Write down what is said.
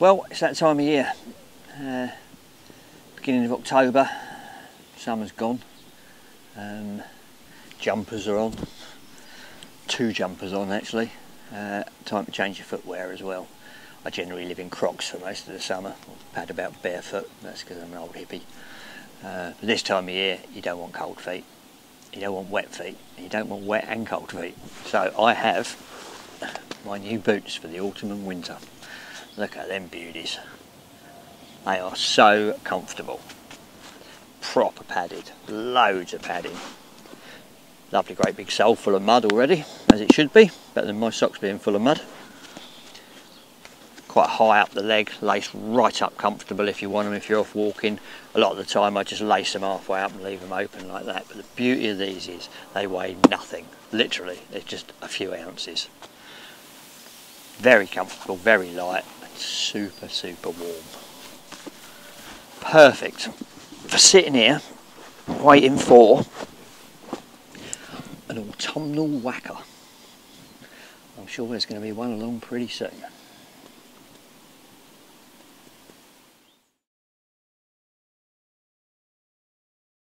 Well, it's that time of year. Uh, beginning of October, summer's gone. Um, jumpers are on. Two jumpers on actually. Uh, time to change your footwear as well. I generally live in Crocs for most of the summer. Pad about barefoot, that's because I'm an old hippie. Uh, this time of year, you don't want cold feet. You don't want wet feet. You don't want wet and cold feet. So I have my new boots for the autumn and winter. Look at them beauties. They are so comfortable. Proper padded, loads of padding. Lovely great big sole full of mud already, as it should be, better than my socks being full of mud. Quite high up the leg, laced right up comfortable if you want them if you're off walking. A lot of the time I just lace them halfway up and leave them open like that. But the beauty of these is they weigh nothing, literally, it's just a few ounces. Very comfortable, very light, super, super warm. Perfect for sitting here waiting for an autumnal whacker. I'm sure there's going to be one along pretty soon.